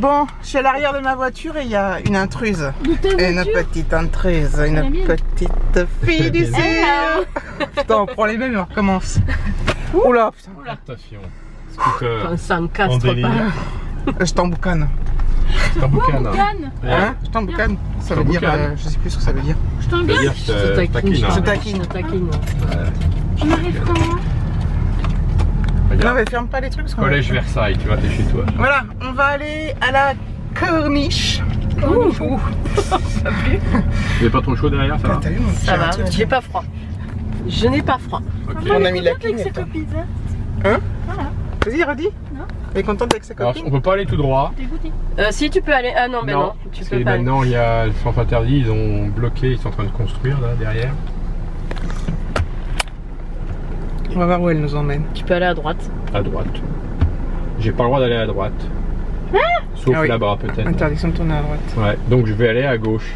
Bon, je suis à l'arrière de ma voiture et il y a une intruse. De ta Une petite intruse, une petite fille du ciel. Putain, on prend les mêmes et on recommence. Oula, putain, Attention. Scooter. S'en En casse délire. pas. je t'emboucane. C'est un boucan. hein. Hein Je t'emboucane. Ça veut dire, t'emboucane. euh, je sais plus ce que ça veut dire. Je C'est-à-dire Je je taquine. taquine. Je taquine. Je te taquine. Comment Non Regarde. mais ferme pas les trucs parce qu'on Collège Versailles, tu vois, t'es chez toi. Voilà, on va aller à la corniche. Il est pas trop chaud derrière, ça va T'as vu mon Ça va, j'ai pas froid. Je n'ai pas froid. Ok. On a mis la avec clim, copines, hein Vas-y, redis. Non. Elle est contente avec sa Alors, copine on peut pas aller tout droit. Dégoûté. Euh, si tu peux aller. Ah non, ben non, tu c'est peux pas. aller. maintenant il y a le centre interdit, ils ont bloqué, ils sont en train de construire là derrière. On va voir où elle nous emmène. Tu peux aller à droite. À droite. J'ai pas le droit d'aller à droite. Sauf Ah oui. là-bas peut-être. Interdiction de tourner à droite. Ouais, donc je vais aller à gauche.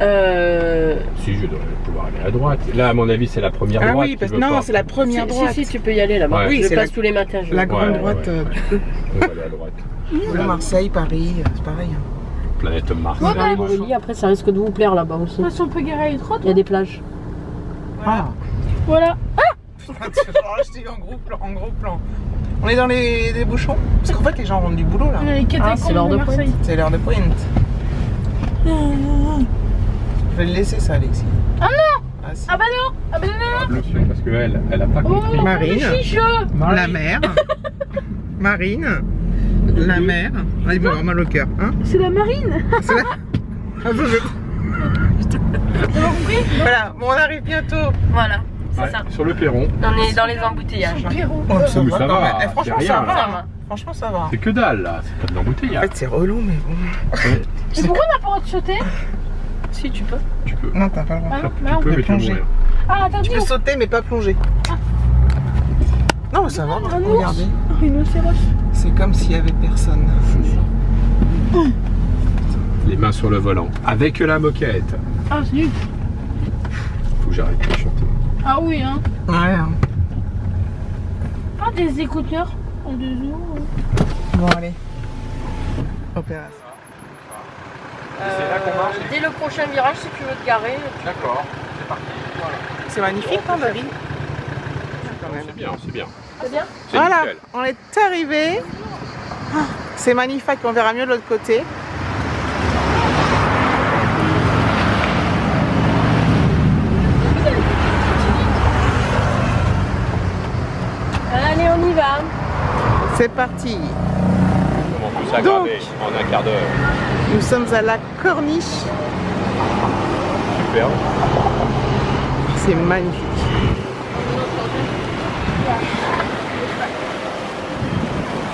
Euh. Si je dois pouvoir aller à droite. Là à mon avis c'est la première Ah droite. oui, qui parce que non, c'est la première si, droite. Si, si, tu peux y aller là-bas. Ouais. Oui, je c'est passe la- tous les matins. Je... La grande ouais, droite, ouais. euh, tu peux. On va aller à droite. Voilà, Marseille, Paris, euh, c'est pareil. hein. Planète Mars. Les bah, après ça risque de vous plaire là-bas aussi. Si on peut garer les trois, Il y a des plages. Ah, Voilà. Putain, tu vas rajouter en gros plan, en gros plan. On est dans les, les bouchons Parce qu'en fait, les gens rentrent du boulot là. On a les catacombes c'est l'heure de Marseille. C'est l'heure de pointe. Je vais le laisser ça, Alexis. Ah non Ah, si. Ah bah non Ah bah non, non, non Attention parce qu'elle, elle a pas Oh, compris. Marine. les chiches La mer. Marine. La mer. Ah, il va avoir mal au cœur. Hein C'est la marine C'est la... Ah, je- je- T'as compris Voilà, bon, on arrive bientôt. Voilà, c'est Ouais, ça. Sur le perron. On est dans les embouteillages. Oh, ça va. Eh, franchement, rien, ça va. Ça va. Franchement, ça va. C'est que dalle là, c'est pas de En l'embouteillage. fait, c'est relou, mais bon. Mais pourquoi on n'a pas le droit de sauter Si, tu peux. Tu peux. Non, t'as pas le droit. Ah Tu peux, mais tu plonger. mourir. Ah, attends, Tu peux sauter, mais pas plonger. Non, mais ça va. un ours. Regardez. C'est comme s'il y avait personne. Les mains sur le volant. Avec la moquette. Ah, c'est nul. Faut que j'arrête de chanter. Ah oui, hein. Ouais. hein. Ah, des écouteurs. En deux euros. Bon, allez. Opération. Euh, Dès le prochain virage, si tu veux te garer. D'accord, c'est parti. C'est magnifique, hein. C'est bien, c'est bien. C'est bien Voilà, nickel. on est arrivé. C'est magnifique, on verra mieux de l'autre côté. Allez, on y va. C'est parti. On en un quart d'heure Nous sommes à la corniche. Super. C'est magnifique.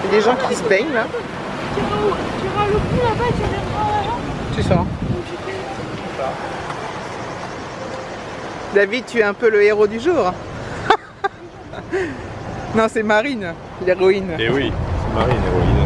Il y a des gens qui se baignent là. Tu vas le coup là-bas tu reviendras Tu sens David, tu es un peu le héros du jour. non, c'est Marine, l'héroïne. Et oui, c'est Marine, héroïne.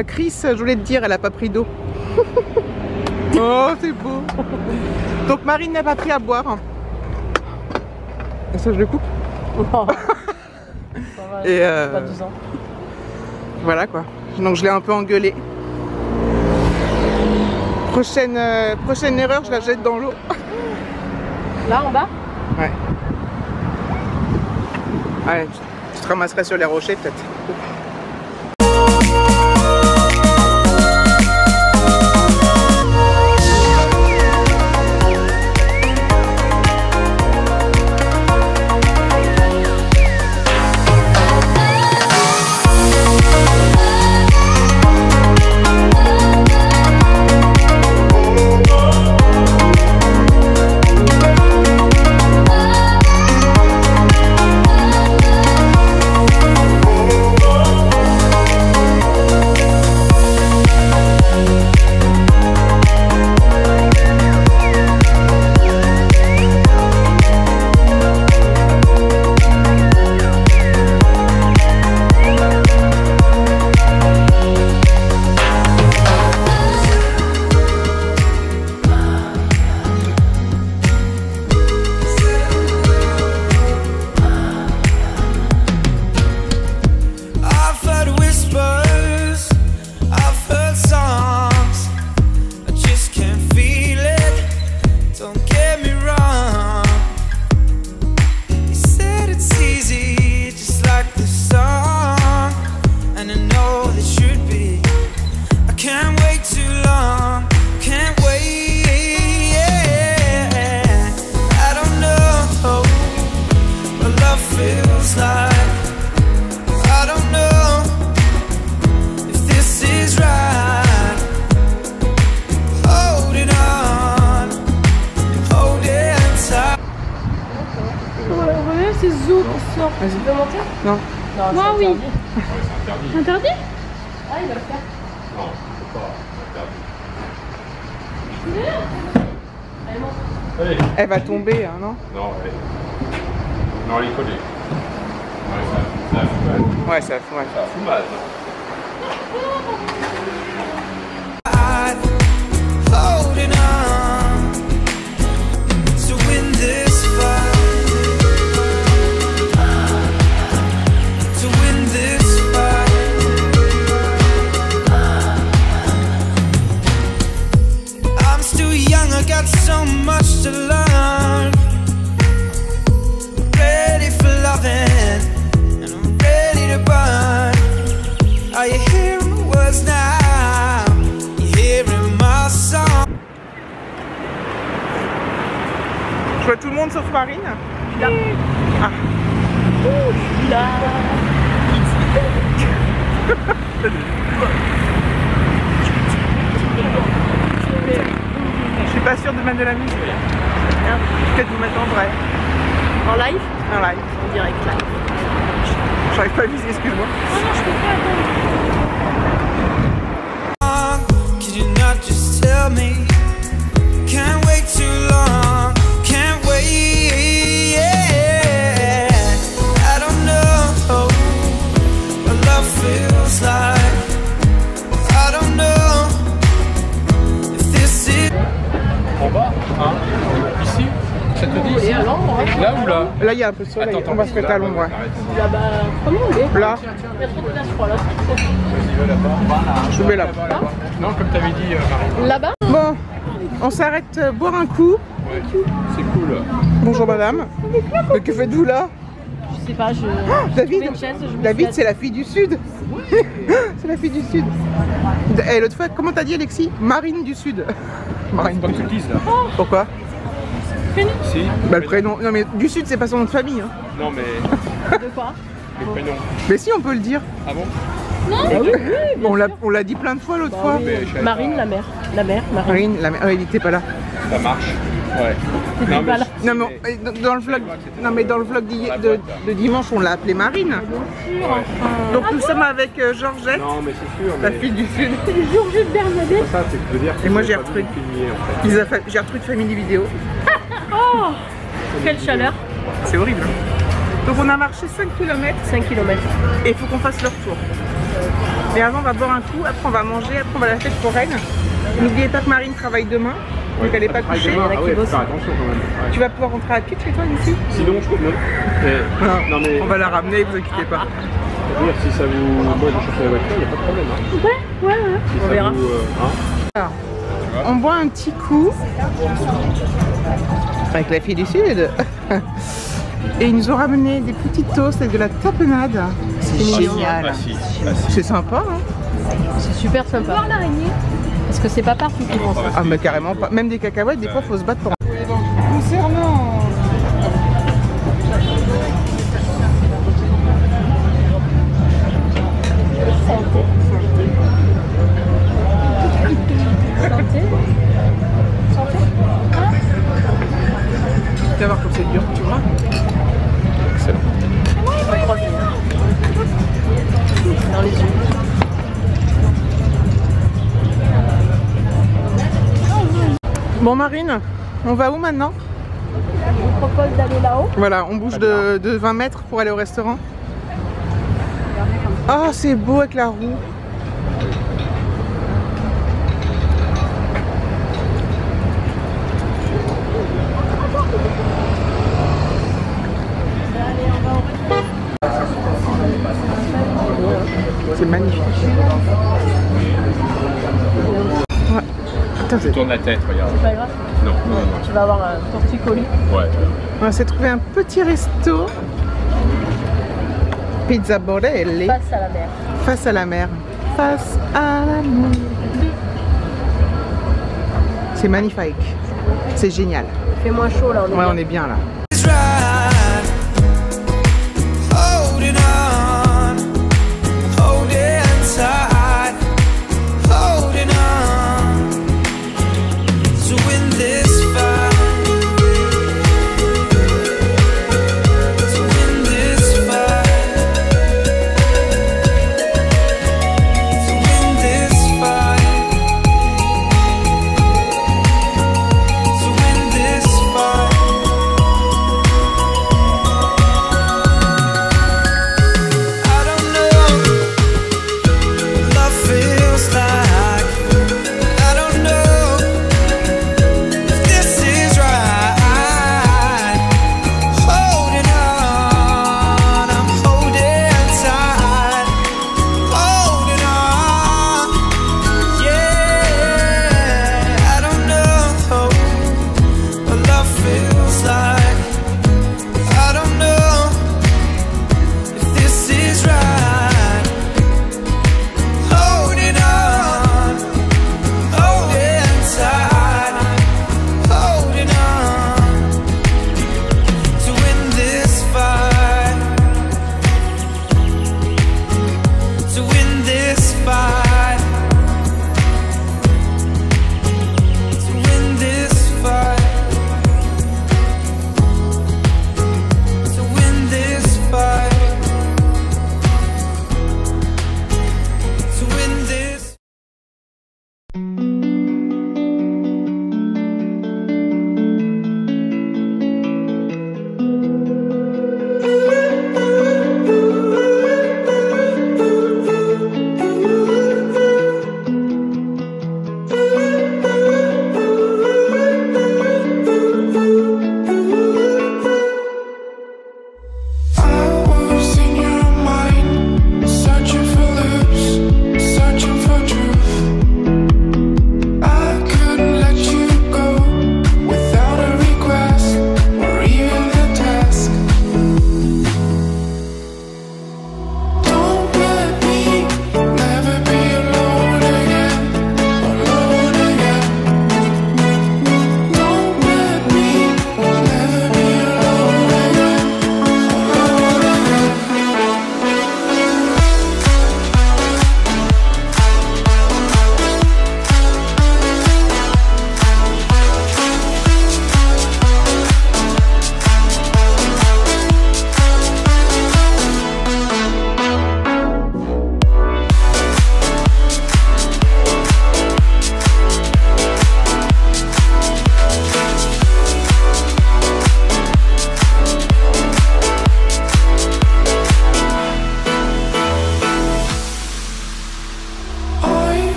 Euh, Chris, je voulais te dire, elle a pas pris d'eau. oh, c'est beau. Donc Marine n'a pas pris à boire. Et ça, je le coupe. Va, Et euh, pas 12 ans. Voilà quoi. Donc je l'ai un peu engueulé. Prochaine, euh, prochaine erreur, je la jette dans l'eau. Là en bas Ouais. Ouais, tu te ramasserais sur les rochers peut-être. And I it should be. I can't wait too long. Can't wait. I don't know what love feels like. I don't know if this is right. Holding on, holding tight. Reviens, c'est Zo qui sort. Vas-y. Tu veux monter Non. Non, Moi, c'est oui. interdit. C'est interdit. Interdit Ah, il va le faire. Non, faut pas. C'est Allez, monte. interdit. Allez. Elle va tomber, hein, non Non, allez. Non, elle est collée. Ouais, ça, ça fout mal. Ouais, ça ouais. Ça fout mal. To learn. Ready for loving, and I'm ready to burn. Are you hearing the words now? You hearing my song? Je vois tout le monde sauf Marine. Là. Je suis pas sûre de mettre de la musique. Peut-être vous mettre en vrai. En live Un live. En direct live. J'arrive pas à viser, excuse-moi. Oh non, je peux pas attendre. Can you not just tell me? Là ou là Là, il y a un peu de soleil. Attends, On va se mettre à l'ombre. ouais. Là-bas. Comment on est? Là, Il y a trop de place, je crois, là. je mets là. Non, comme t'avais dit, euh, Marie. Là-bas? Bon, on s'arrête euh, boire un coup. Ouais, c'est cool. Bonjour madame. Mais que faites-vous là? Je sais pas, je. David, chaise, suis David assise. c'est la fille du Sud. c'est la fille du Sud. Et l'autre fois, comment t'as dit Alexis? Marine du Sud. Marine Pas du que tu Sud. le Pourquoi Si. Bah le prénom. Non mais du Sud c'est pas son nom de famille. Hein. Non, mais De quoi le prénom. Mais si on peut le dire. Ah bon On l'a on l'a dit plein de fois l'autre Bah fois. oui. Marine, pas. la mère. La mère, Marine. Marine, la mère. Ah, il était pas là. Ça marche. Ouais. Non, mais pas là. si, Non mais, on- dans- le vlog, non mais dans le vlog de, de dimanche on l'a appelée Marine. Ouais. Donc nous sommes avec euh, Georgette, Non, mais c'est sûr. la Mais... fille du Sud. Georgette Bernadette. Ça, c'est que je veux dire. Et moi, j'ai filmer, en fait. J'ai retrouvé Family Vidéo. Oh Quelle chaleur C'est horrible. hein. Donc on a marché 5 km 5 km. et il faut qu'on fasse le retour. Mais avant, on va boire un coup, après on va manger, après on va à la fête foraine. N'oubliez pas que Marine travaille demain, donc elle n'est pas couchée. Ah ouais, faut faire attention quand même. Ouais. Tu vas pouvoir rentrer à pied chez toi d'ici Sinon, je peux. Non, non mais. On va la ramener, vous inquiétez pas. dire, si ça vous. Moi, je chauffe la voiture, il n'y a pas de problème. Hein. Ouais, ouais, ouais. Si On verra. Vous, euh, hein. Alors, on boit un petit coup avec la fille du Sud. Et ils nous ont ramené des petits toasts avec de la tapenade. C'est génial. Ah ah. C'est sympa, hein C'est super sympa. Voir l'araignée. Parce que c'est pas partout qu'ils font ça. Ah mais carrément pas. Même des cacahuètes, des fois faut se battre pour. Voir comme c'est dur, tu vois Excellent. Dans les yeux. Bon Marine, on va où maintenant? Je vous propose d'aller là-haut. Voilà, on bouge de, de 20 mètres pour aller au restaurant. Ah, c'est beau avec la roue. C'est magnifique. Ouais. Attends, c'est- Tourne la tête, regarde. C'est pas grave. Non, non, non. Tu vas avoir un torticolis. Ouais. On s'est trouvé un petit resto. Pizza Bordelli. Face à la mer. Face à la mer. Face à la mer. C'est magnifique. C'est génial. Il fait moins chaud là, on est Ouais, bien. on est bien là.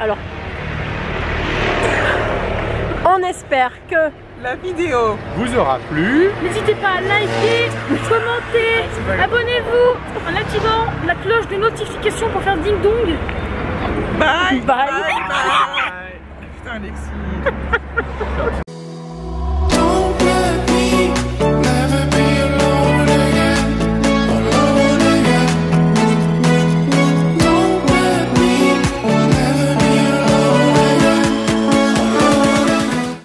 Alors. On espère que La vidéo. Vous aura plu. N'hésitez pas à liker, commenter, abonnez-vous en activant la cloche de notification pour faire ding dong. Bye. Bye. Bye. bye. Putain, Alexis.